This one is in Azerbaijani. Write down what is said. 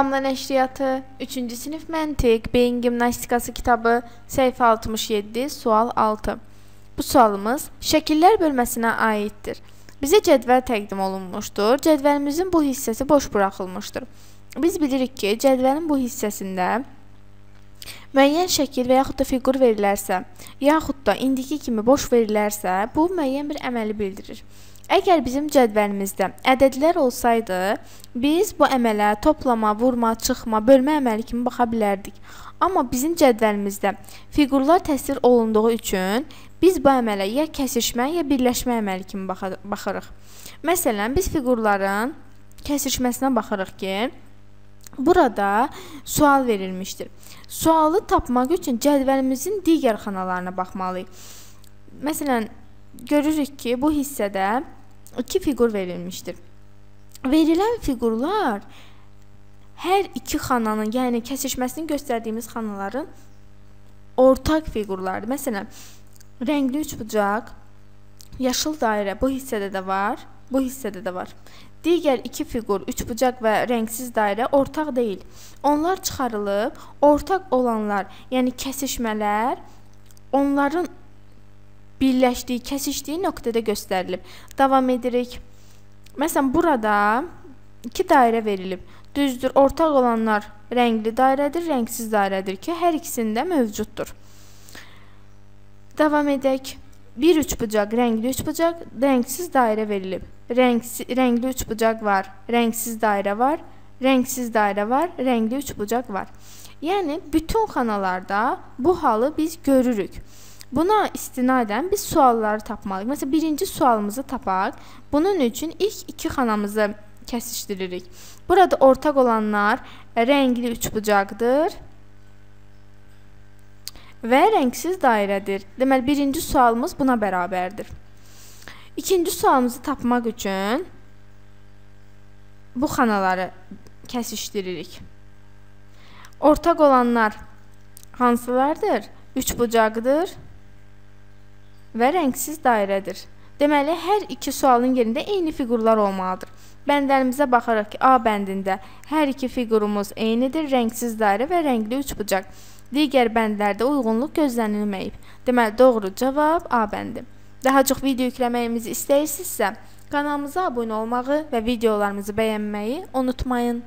Damla nəşriyyatı 3-cü sinif məntiq, beyin gimnastikası kitabı səhifə 67, sual 6. Bu sualımız şəkillər bölməsinə aiddir. Bizə cədvəl təqdim olunmuşdur. Cədvəlimizin bu hissəsi boş buraxılmışdır. Biz bilirik ki, cədvəlin bu hissəsində müəyyən şəkil və yaxud da fiqur verilərsə, yaxud da indiki kimi boş verilərsə, bu müəyyən bir əməli bildirir. Əgər bizim cədvəlimizdə ədədlər olsaydı, biz bu əmələ toplama, vurma, çıxma, bölmə əməli kimi baxa bilərdik. Amma bizim cədvəlimizdə fiqurlar təsvir olunduğu üçün biz bu əmələ ya kəsişmə, ya birləşmə əməli kimi baxırıq. Məsələn, biz fiqurların kəsişməsinə baxırıq ki, burada sual verilmişdir. Sualı tapmaq üçün cədvəlimizin digər xanalarına baxmalıyıq. Məsələn, görürük ki, bu hissədə iki fiqur verilmişdir. Verilən fiqurlar hər iki xananın, yəni kəsişməsini göstərdiyimiz xanaların ortaq fiqurlardır. Məsələn, rəngli üçbucaq, yaşıl dairə bu hissədə də var, bu hissədə də var. Digər iki fiqur, üçbucaq və rəngsiz dairə ortaq deyil. Onlar çıxarılıb, ortaq olanlar, yəni kəsişmələr onların birləşdiyi, kəsişdiyi nöqtədə göstərilib. Davam edirik. Məsələn, burada iki dairə verilib. Düzdür, ortaq olanlar rəngli dairədir, rəngsiz dairədir ki, hər ikisində mövcuddur. Davam edək. Bir üçbucaq, rəngli üçbucaq, rəngsiz dairə verilib. Rəngsi, rəngli üçbucaq var, rəngsiz dairə var, rəngsiz dairə var, rəngli üçbucaq var. Yəni bütün xanalarda bu halı biz görürük. Buna istinadən biz sualları tapmalıyıq. Məsələn, birinci sualımızı tapaq. Bunun üçün ilk iki xanamızı kəsişdiririk. Burada ortaq olanlar rəngli üçbucaqdır və rəngsiz dairədir. Deməli, birinci sualımız buna bərabərdir. İkinci sualımızı tapmaq üçün bu xanaları kəsişdiririk. Ortaq olanlar hansılardır? Üçbucaqdır və rəngsiz dairədir. Deməli, hər iki sualın yerində eyni fiqurlar olmalıdır. Bəndlərimizə baxaraq ki, A bəndində hər iki fiqurumuz eynidir, rəngsiz dairə və rəngli üçbucaq. Digər bəndlərdə uyğunluq gözlənilməyib. Deməli, doğru cavab A bəndi. Daha çox video yükləməyimizi istəyirsinizsə, kanalımıza abunə olmağı və videolarımızı bəyənməyi unutmayın.